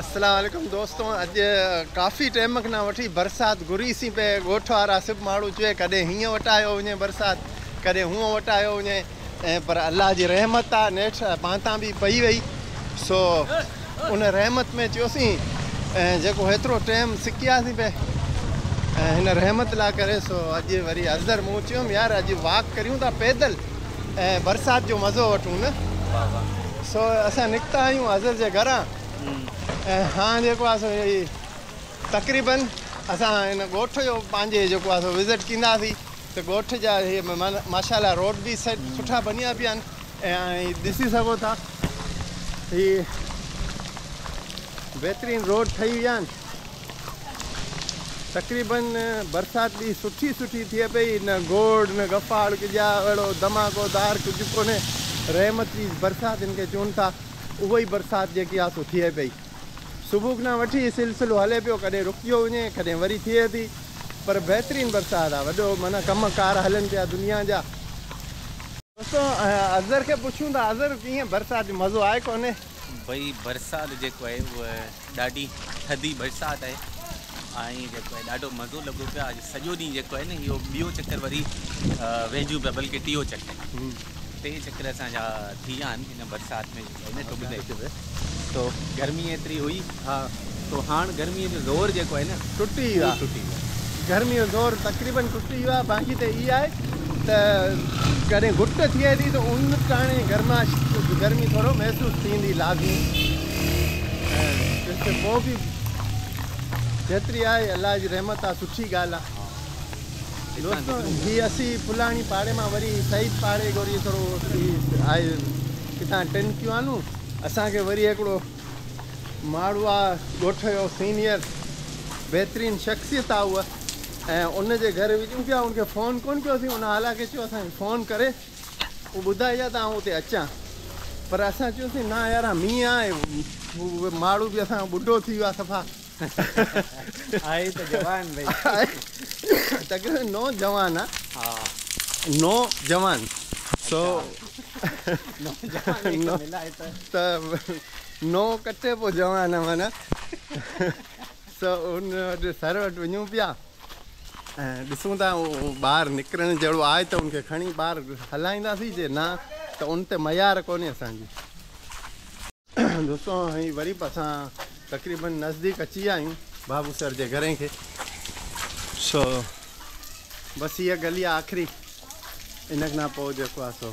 असलम दोस्तों अॼु काफ़ी टाइम खां वठी बरसाति घुरीसीं पए ॻोठ वारा सभु माण्हू चए कॾहिं हीअं वटायो वञे बरसाति कॾहिं हूअं वटायो वञे ऐं पर अल्लाह की रहमत आहे नेठ बांता बि पई वई सो उन रहमत में चयोसीं ऐं जेको हेतिरो टाइम सिकियासीं पए ऐं रहमत ला करे सो अज वरी अज़र मूँ चयुमि यार अज वॉक करियूं था पैदल ए बरसात जो मज़ो वठूं न सो अस निकता आहियूं अज़र के घर हाँ जो आहे सो तक़रीबन असां हिन जो पंहिंजे जेको सो विज़िट कंदासीं त ॻोठ जा माशाला रोड बि सुठा बढ़िया बि आहिनि ऐं था हीअ बहितरीनु रोड ठही विया तक़रीबन बरसात भी सुठी सुठी थे पी न गोड़ न गफ़ाड़ जा अहिड़ो धमाकोदार कुछ कोन्हे रहमत जी बरसाति हिन खे चवनि था उहा ई बरसाति जेकी आहे थिए पई सुबुह खां वठी सिलसिलो हले पियो कॾहिं रुकियो वञे कॾहिं वरी थिए थी पर बहितरीनु बरसाति आहे वॾो माना कार हलनि पिया दुनिया जा दोस्तो अज़र खे पुछूं था अज़र कीअं बरसाति मज़ो आहे कोन्हे भई बरसाति जेको आहे उहा ॾाढी थधी बरसाति आहे ऐं जेको आहे ॾाढो मज़ो लॻो पियो आहे सॼो ॾींहुं जेको आहे न इहो ॿियो चकर वरी वेझो पिया बल्कि टियों चकर टे चकर असांजा थी विया आहिनि हिन बरसाति में गर्मी हेतिरी हुई हा तो हाणे गर्मीअ जो ज़ोर जेको आहे न टुटी आहे गर्मी जो ज़ोर तकरीबन टुटी वियो आहे बाक़ी त इहा आहे त कॾहिं घुट थिए थी त उन त हाणे गर्मा गर्मी थोरो महसूसु थींदी लाज़मी पोइ बि जेतिरी आहे अला जी रहमत आहे सुठी ॻाल्हि आहे हीअ असीं फुलाणी पाड़े मां वरी सही पाड़े घोरी थोरो आहे किथां टंकियूं आलू असांखे वरी हिकिड़ो माण्हू आहे सीनियर बेहतरीन शख़्सियत आहे उहा घर विझूं पिया उनखे फ़ोन कोन्ह कयोसीं उन हालांकि फ़ोन करे उहो ॿुधाइजे पर अस चयोसीं न यार मी आहे माण्हू बि असां ॿुढो थी वियो आहे सफ़ा आहे नौजवान नौजवान सो अच्छा। कटे पियो जवान माना त उन वटि सर वटि वञूं पिया ऐं ॾिसूं था उहो ॿाहिरि निकिरणु जहिड़ो आहे त उनखे खणी ॿाहिरि हलाईंदासीं जे न त उन ते मयार कोन्हे असांजी ॾिसो ही वरी असां तकरीबनि नज़दीक अची विया आहियूं बाबू सर जे घर खे छो बसि हीअ गली आख़िरी इन खां पोइ जेको आहे सो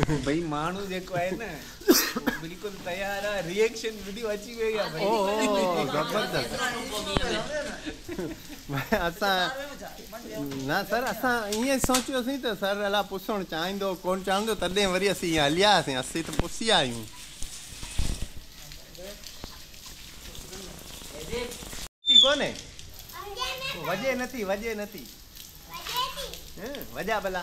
भई माण्हू जेको आहे न बिल्कुलु तयारु आहे रिएक्शन वीडियो अची वई आहे असां न सर असां ईअं सोचियोसीं त सर अलाए पुछणु चाहींदो कोन चाहींदो तॾहिं वरी असीं हली आयासीं असीं त पुसी आहियूं कोन्हे नथी पुछी नथी वॼा भला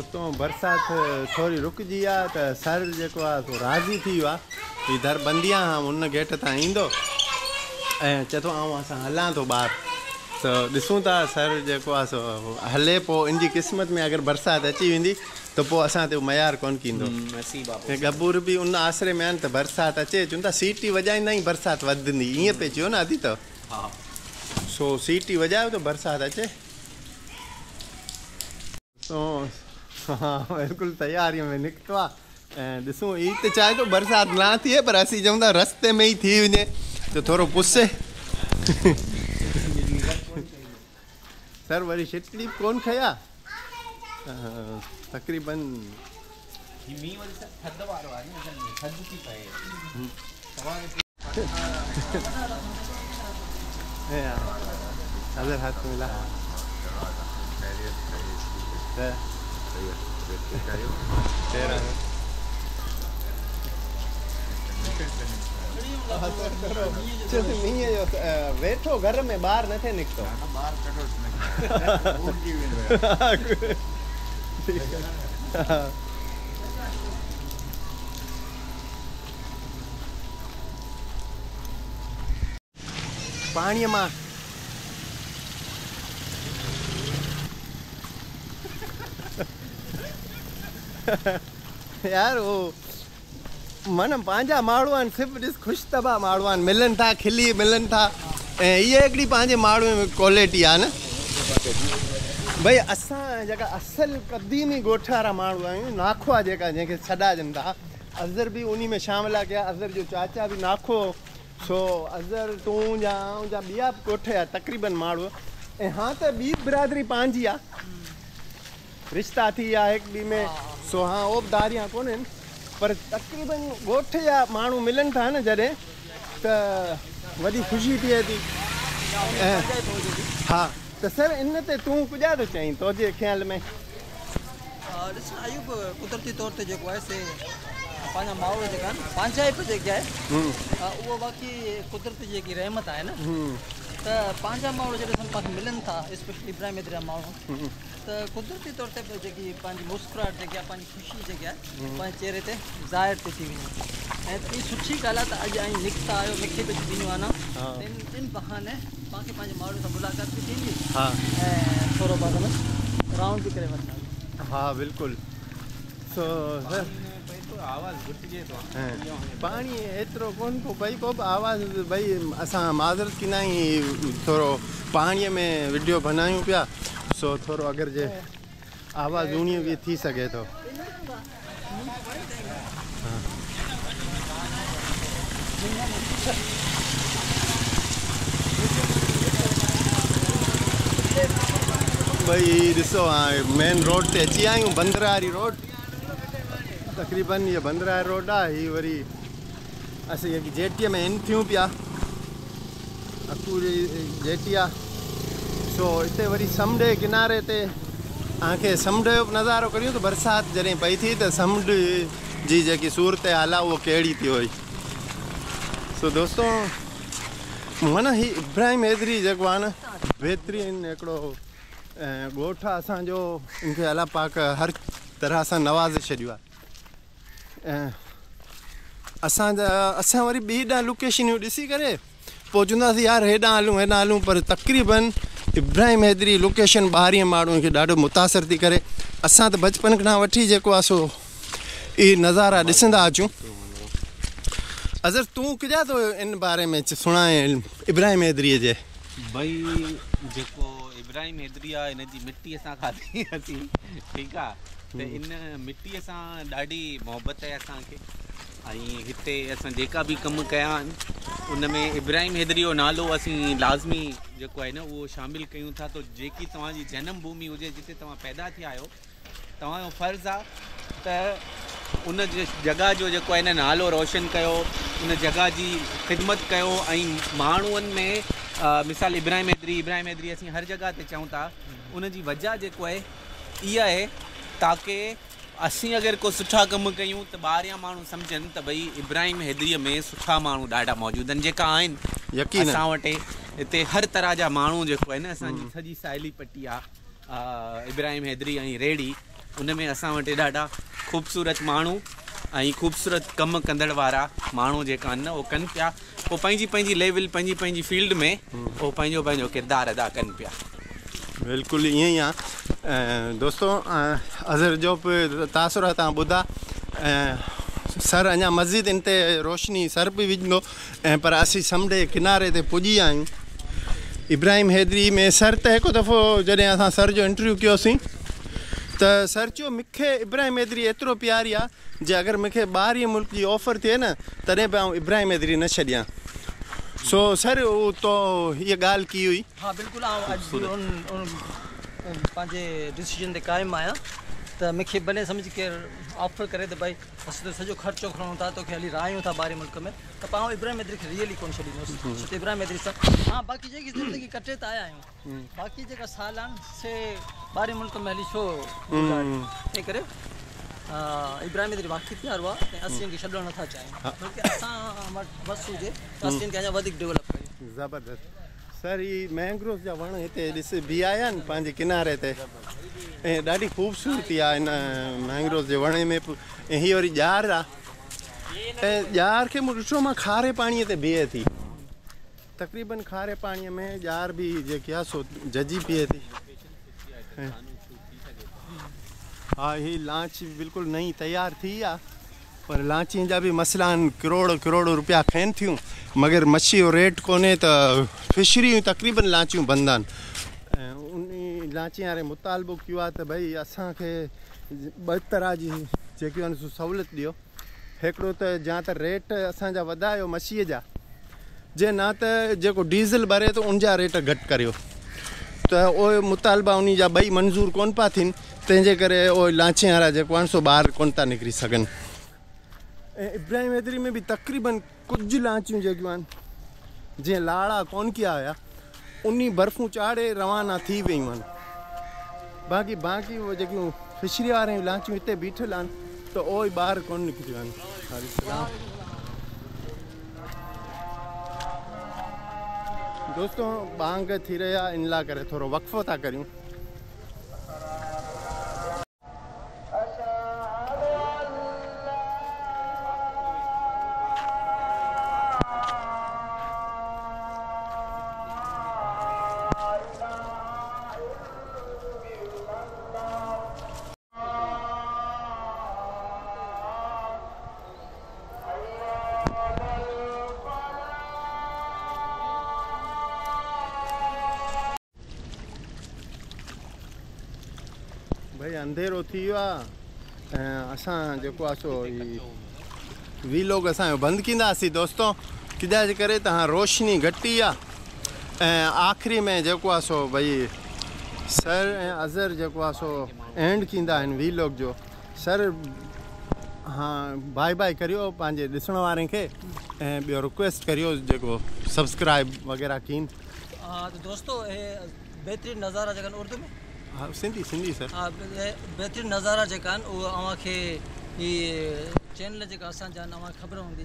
त बरसाति थोरी रुकजी आहे त सर जेको आहे राज़ी थी वियो आहे दर बंदी खां उन गेट तां ईंदो ऐं चवां आऊं असां हलां थो ॿाहिरि त ॾिसूं था सर जेको आहे सो हले पोइ इनजी क़िस्मत में अगरि बरसाति अची वेंदी त पोइ असां ते मयारु थींदो गबूर बि उन आसिरे में आहिनि त बरसाति अचे चवनि था सीटी वॼाईंदा ई बरसाति वधंदी ईअं पिए चयो न अदी त सो सीटी वॼायो अचे हाँ बिल्कुल तैयार में निकितो आहे ऐं ॾिसूं हीअ त चाहे थो तो बरसाति न थिए पर अस चऊं तो रस्ते में ही थी वे तो थोरो पुसे सर वरी शिटली को खया तक़रीबन हाथ मिला Aí, ó. Vê que caiu. Espera. વેઠો ગરમ એ બહાર નથી નીકળતો બહાર કડો પાણીમાં य माना पंहिंजा माण्हू आहिनि सिर्फ़ु ॾिस ख़ुशिता माण्हू आहिनि मिलन था खिली मिलन था ये इहा हिकिड़ी पंहिंजे माण्हू में क्वालिटी आहे न भई असां जेका असल क़दीमी गोठारा वारा माण्हू आहियूं नाखो आहे जेका जंहिंखे सॾाए अज़र भी उन्हीं में शामिल आ गया अज़र जो चाचा भी नाखो छो अज़र तू या आऊं जा ॿिया कोठे आ तकरीबन तकरीबनि माण्हू ऐं हा त ॿी बिरादरी पंहिंजी आहे रिश्ता थी या एक ॿी में सो हाँ उहो बि दारिया को पर तक़रीबन ॻोठ जा माण्हू मिलनि था न जॾहिं त वॾी ख़ुशी थिए थी ऐं हा सर इन तू तूं तो थो चईं ख़्याल में ॾिसो आयूं कुदरती तौर से पंहिंजा माहौल जेका आहिनि बाक़ी कुदरत रहमत है न तो पंहिंजा माण्हू जॾहिं हुननि पासे था स्पेशली इब्राहिम एतिरा माण्हू हम्म, हम्म। त कुदरती तौर पर मुस्कुराहट जेकी ख़ुशी जेकी चेहरे से ज़ाहिर थी थी वञे ऐं हीअ सुठी ॻाल्हि आहे त अॼु आई निकिता बहाने तव्हांखे पंहिंजे माण्हुनि मुलाक़ात भी थींदी ऐं थोरो बाद में राउंड हाँ बिल्कुल वठंदा हा बिल्कुलु तो। हाँ। पानी एतिरो कोन को भई को बि आवाज़ु भई माज़रत की न थोरो पाणीअ में वीडियो बनायूं पिया सो थोरो अगरि जे आवाज़ु उणिवीह हाँ। बि थी सघे थो भई ॾिसो हाणे मेन रोड ते अची विया आहियूं बंदरारी रोड तकरीबन ये बन रोड है ही वरी ऐसे ये जेटीए में इन थियूं पिया अकू जेटिया सो इतने वरी समुंड जे किनारे ते तव्हांखे समुंड नज़ारो कर त तो बरसाति जॾहिं पई थी त समुंड जी जेकी सूरत हाल आहे उहो कहिड़ी थी हुई सो दोस्तो माना हीउ इब्राहिम हैदरी जेको आहे न बहितरीनु हिकिड़ो ॻोठु आहे अला पाक हर तरह से नवाज छ असांजा असां वरी ॿी ॾाहुं लोकेशनियूं ॾिसी करे पोइ यार हेॾां हलूं हेॾा हलूं पर तकरीबन इब्राहिम हैदरी लोकेशन ॿाहिरि माण्हू खे ॾाढो मुतासिर थी करे असां त बचपन खां वठी जेको आहे सो इहे नज़ारा ॾिसंदा अचूं अज़र तूं किथां थो इन बारे में सुञाण इब्राहिम हैदरीअ जेको इन मिटीअ सां ॾाढी मुहबत आहे असांखे ऐं हिते असां जेका बि कम कया आहिनि उनमें इब्राहिम हैदरी जो नालो असीं लाज़मी जेको आहे न उहो शामिलु कयूं था त जेकी तव्हांजी जनमु भूमि हुजे जिते तव्हां पैदा थिया आहियो तव्हांजो फ़र्ज़ु आहे त उन जॻह जो जेको आहे न नालो रोशन कयो उन जॻह जी ख़िदमत कयो ऐं माण्हुनि में मिसाल इब्राहिम हैदरी इब्राहिम हैदरी असीं हर जॻह ते चऊं था उन जी वजह जेको आहे इहा आहे ताकि असीं अगरि को सुठा कमु कयूं त ॿाहिरां माण्हू सम्झनि त भई इब्राहिम हैदरीअ में सुठा माण्हू ॾाढा मौजूद आहिनि जेका आहिनि यकीन असां वटि हिते हर तरह जा माण्हू जेको आहिनि असांजी सॼी साहेड़ी पटी आहे इब्राहिम हैदरी ऐं रेड़ी उन में असां वटि ॾाढा ख़ूबसूरत माण्हू ऐं ख़ूबसूरत कमु कंदड़ वारा माण्हू जेका आहिनि न कनि पिया पोइ पंहिंजी पंहिंजी लेवल पंहिंजी पंहिंजी फील्ड में उहो पंहिंजो पंहिंजो किरदारु अदा कनि पिया बिल्कुलु ईअं ई आहे ऐं दोस्तो अज़र जो बि तासुरु तव्हां ॿुधा ऐं सर अञा मस्ज़िद इन ते रोशनी सर बि विझंदो ऐं पर असीं समुंड जे किनारे ते पुॼी विया आहियूं इब्राहिम हैदरी में सर त हिकु दफ़ो जॾहिं असां सर जो इंटरव्यू कयोसीं त सर चयो मूंखे इब्राहिम हैदरी हेतिरो प्यारी आहे जे अगरि मूंखे ॿाहिरि मुल्क जी ऑफर थिए न तॾहिं बि आउं इब्राहिम हैदरी न छॾिया सो सर तो ये ॻाल्हि की हुई हा बिल्कुलु हाँ, पंहिंजे डिसीजन ते क़ाइमु आहियां त भले समझ केरु ऑफर करे त भई असां त तो सॼो ख़र्चो खणूं था तोखे हली रायूं था ॿारहें मुल्क में त पाण इब्राहिम हैदरी खे रियली को छॾींदुसि इब्राहिम हैदरी सां हा बाक़ी जेकी ज़िंदगी कटे तो आया आहियूं हम्म। बाक़ी जेका साल से ॿारहें मुल्क में हली छो तंहिं ग्रोव जा वण हिते ॾिस बीहारिया न पंहिंजे किनारे ते ऐं ॾाढी ख़ूबसूरती आहे हिन मेंग्रोव्स जे वण में ऐं हीअ वरी ॼार आहे ऐं ॼार खे मूं खारे पाणीअ ते बीहे थी तक़रीबन खारे पाणीअ में ॼार बि जेकी आहे सो जजी बीहे थी हाँ ही लांच बिल्कुल नई तैयार थी आहे पर लांची जा भी मसला आहिनि करोड़ करोड़ रुपया थियनि थी मगर मच्छी जो रेट कोन्हे त फिशरियूं तक़रीबन लांचियूं बंद आहिनि उन लांची वारे मुतालबो किया आहे त भई असांखे तरह जी जो सहूलत सहूलियत ॾियो हिकिड़ो त या रेट असांजा वधायो मच्छीअ जा जे ना तो जो डीज़ल भरे तो उन रेट घट करियो तो उहे मुतालबा उन जा मंज़ूर को पिया थियनि तंहिंजे करे उहे लांचे वारा जेको आहिनि सो ॿार कोन था निकिरी इब्राहिम हैदरी में भी तक़रीबन कुछ लांचियूं जेकियूं आहिनि लाड़ा कोन कया हुया उन बर्फ़ूं चाढ़े रवाना थी वियूं आहिनि बाक़ी बाक़ी उहे जेकियूं फिशरी वारियूं लांचियूं हिते बीठल आन तो उहे बार कोन निकिरियूं दोस्तों बांग थी रहा इन लाइ करे थोरो वक़्फ़ो था करियूं भाई अंधेरो असो सो हीउ वीलोग अस बंद कींदासीं दोस्तो किदाजे कर रोशनी घटी आहे आख़िरी में जो आहे सो भई सर अजहर अज़र सो एंड कींदा वीलोग जो सर हाँ बाय बाय करियो पंहिंजे ॾिसण वारे खे ऐं रिक्वेस्ट करियो जो सब्सक्राइब वग़ैरह कीन हा दोस्तो नज़ारा जेका उर्दू में हा सिंधी सिंधी हा बहितरीनु नज़ारा जेका आहिनि उहे अव्हांखे इहे चैनल जेका असांजा आहिनि अव्हांखे ख़बर हूंदी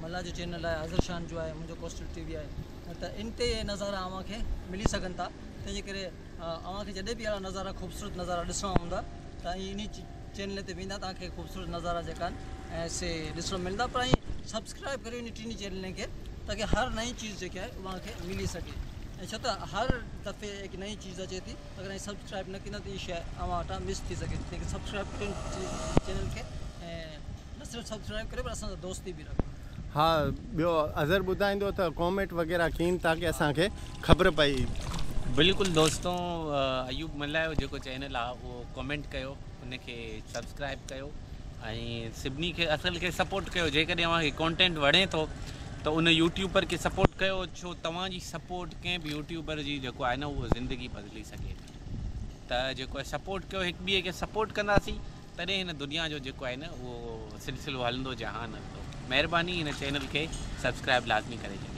हा जो चैनल आहे अज़र शान जो आहे मुंहिंजो कोस्टर टी वी आहे त इन ते नज़ारा अव्हांखे मिली सघनि था तंहिंजे करे अव्हांखे जॾहिं बि अहिड़ा नज़ारा ख़ूबसूरत नज़ारा ॾिसणा हूंदा त इन चैनल ते वेंदा तव्हांखे ख़ूबसूरत नज़ारा जेका आहिनि ऐं से मिलंदा पर ऐं सब्सक्राइब करियो इन टीनी चैनलनि खे ताकी हर नई चीज़ जेकी आहे उहा मिली सघे छो त हर दफ़े हिकु नई चीज़ अचे थी अगरि सब्सक्राइब न कंदा त इहा शइ मिस थी सघे असां दोस्ती बि रखूं हा ॿियो अज़र ॿुधाईंदो त कॉमेंट वग़ैरह कीअं ताकी असांखे ख़बर पई बिल्कुलु दोस्तो अयूब मल्हायो जेको चैनल आहे उहो कॉमेंट कयो उनखे सब्सक्राइब कयो ऐं सभिनी खे असल खे सपोर्ट कयो जेकॾहिं कॉन्टेंट वणे थो त उन यूट्यूबर खे सपोर्ट कयो छो तव्हांजी सपोर्ट कंहिं बि यूट्यूबर जी जेको आहे न उहो ज़िंदगी बदिली सघे थी त जेको आहे सपोट कयो हिकु ॿिए खे सपोट कंदासीं तॾहिं हिन दुनिया जो जेको आहे न उहो सिलसिलो हलंदो जहान हान हलंदो महिरबानी हिन चैनल खे सब्सक्राइब लाज़मी करे ॾियो